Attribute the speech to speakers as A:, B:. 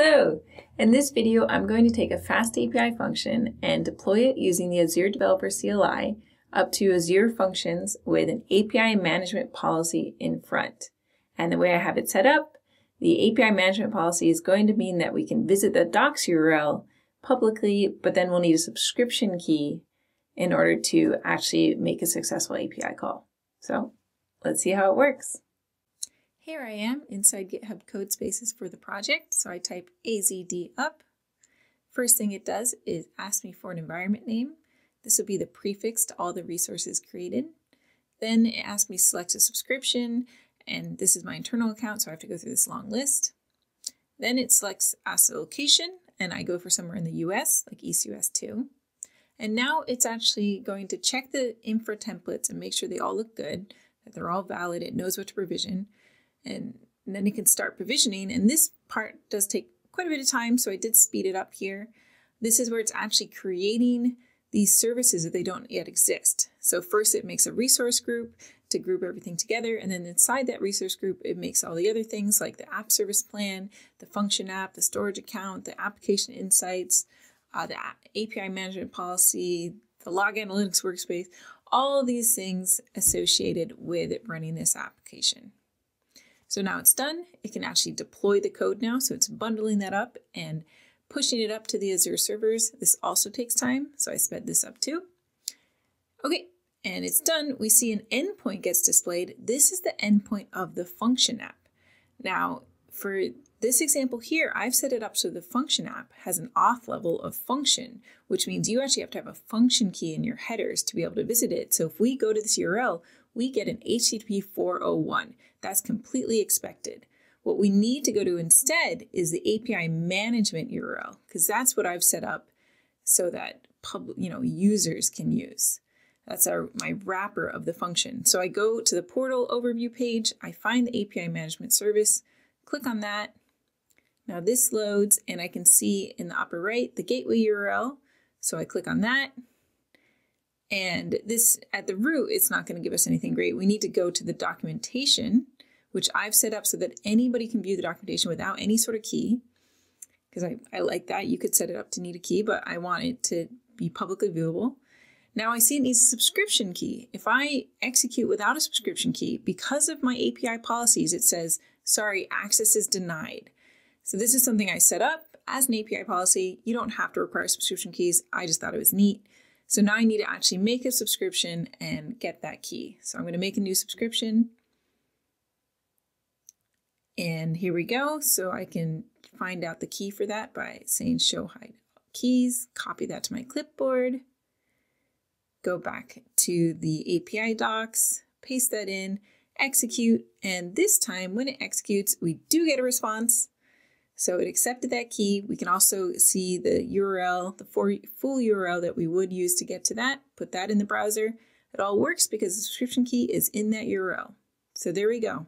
A: Hello! In this video, I'm going to take a FastAPI function and deploy it using the Azure Developer CLI up to Azure Functions with an API management policy in front. And the way I have it set up, the API management policy is going to mean that we can visit the docs URL publicly, but then we'll need a subscription key in order to actually make a successful API call. So let's see how it works. Here I am inside GitHub Codespaces for the project. So I type azd up. First thing it does is ask me for an environment name. This will be the prefix to all the resources created. Then it asks me select a subscription, and this is my internal account, so I have to go through this long list. Then it selects asks a location, and I go for somewhere in the US, like East US 2. And now it's actually going to check the infra templates and make sure they all look good, that they're all valid, it knows what to provision and, then it can start provisioning. And this part does take quite a bit of time, so I did speed it up here. This is where it's actually creating these services if they don't yet exist. So first it makes a resource group to group everything together. And then inside that resource group, it makes all the other things like the app service plan, the function app, the storage account, the application insights, uh, the API management policy, the log analytics workspace, all these things associated with running this application. So now it's done. It can actually deploy the code now. So it's bundling that up and pushing it up to the Azure servers. This also takes time. So I sped this up too. Okay, and it's done. We see an endpoint gets displayed. This is the endpoint of the function app. Now, for this example here, I've set it up so the function app has an auth level of function, which means you actually have to have a function key in your headers to be able to visit it. So if we go to this URL, we get an HTTP 401. That's completely expected. What we need to go to instead is the API management URL, because that's what I've set up so that public, you know, users can use. That's our, my wrapper of the function. So I go to the portal overview page, I find the API management service, click on that. Now this loads and I can see in the upper right the gateway URL. So I click on that and this at the root, it's not going to give us anything great. We need to go to the documentation, which I've set up so that anybody can view the documentation without any sort of key. Because I, I like that. You could set it up to need a key, but I want it to be publicly viewable. Now I see it needs a subscription key. If I execute without a subscription key, because of my API policies, it says, sorry, access is denied. So this is something I set up as an API policy. You don't have to require subscription keys. I just thought it was neat. So now I need to actually make a subscription and get that key. So I'm going to make a new subscription. And here we go. So I can find out the key for that by saying show hide keys, copy that to my clipboard, go back to the API docs, paste that in, execute, and this time when it executes, we do get a response. So it accepted that key. We can also see the URL, the full URL that we would use to get to that, put that in the browser. It all works because the subscription key is in that URL. So there we go.